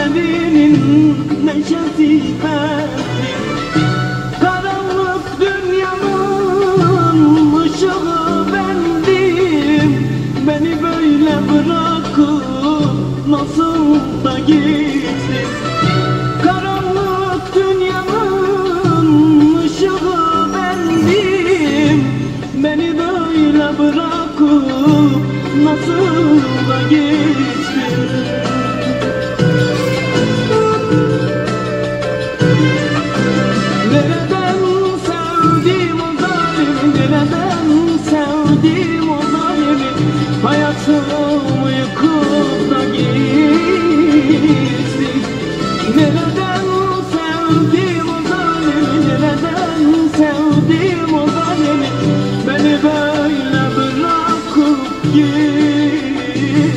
geminin neşesi tertli Karanlık dünyanın ışığı bendim. Beni böyle bırakıp nasıl da gittin? Karanlık dünyanın ışığı bendim. Beni böyle bırakıp nasıl da gittin? Nereden sevdim o zalimi. Hayatımı yıkıp da gitti Nereden sevdim o zalimi? Nereden sevdim o zalimi? Beni böyle bırakıp gitti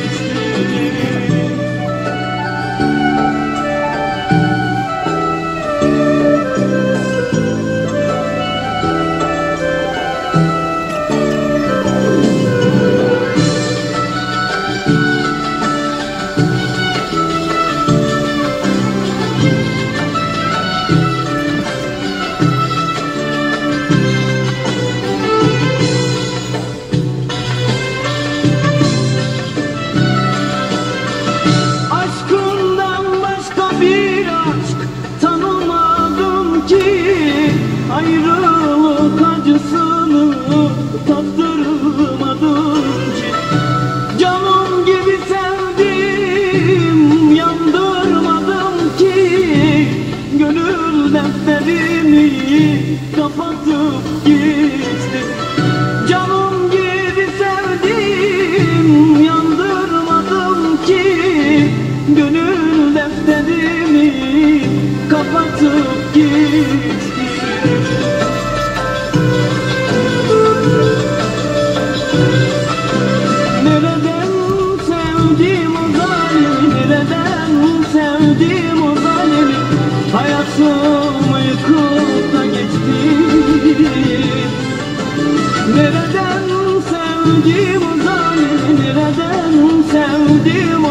Ayrılık acısını tattırmadım ki. Canım gibi sevdim yandırmadım ki. Gönül defterimi kapatıp gittim. Canım gibi sevdim yandırmadım ki. Gönül defterimi kapatıp git sevdim o zalimi Neden sevdim o zalimi Hayatımı yıkıp da geçti. Nereden sevdim o zalimi Nereden sevdim